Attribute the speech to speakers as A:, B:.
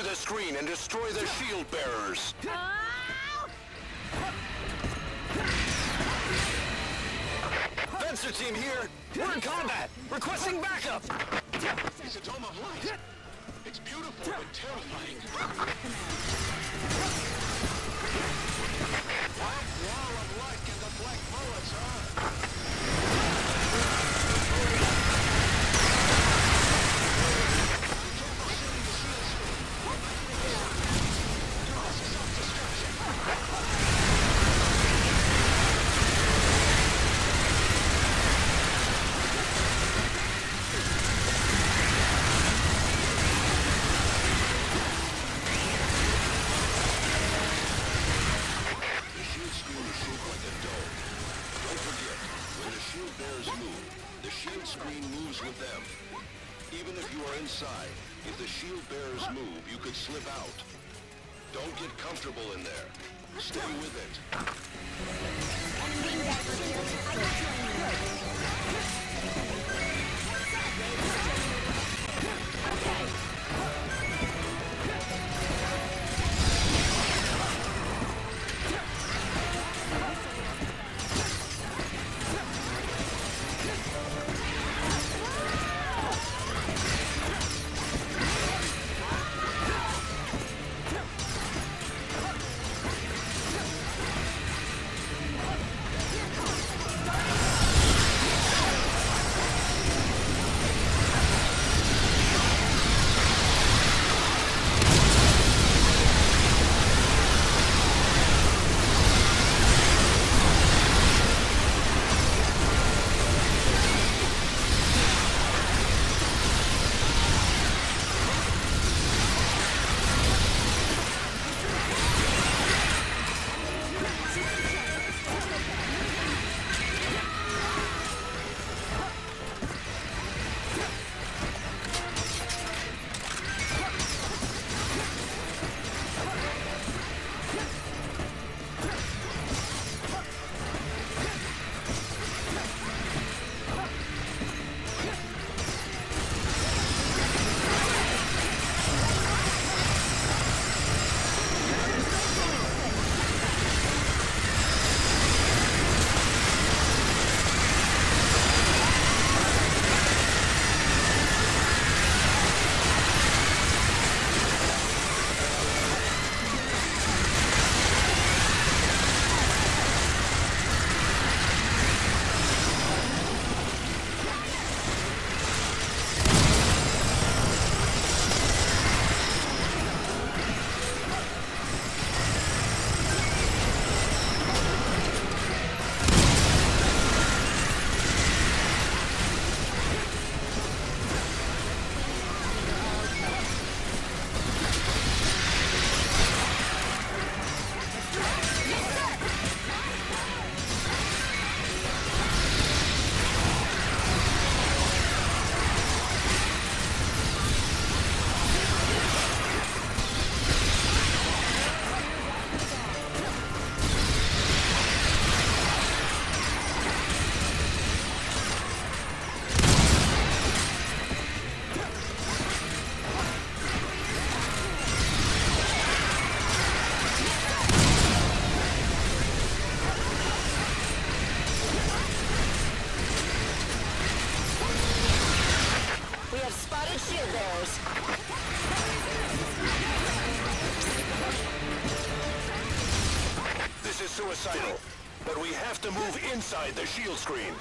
A: Enter the screen and destroy the shield bearers. Fencer team here. We're in combat. Requesting backup.
B: It's a dome of light. It's beautiful but terrifying. Screen moves with them. Even if you are inside, if the shield bearers move, you could slip out. Don't get comfortable in there. Stay with it.
A: Suicidal. But we have to move inside the shield screen.